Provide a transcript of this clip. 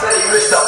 say Mr.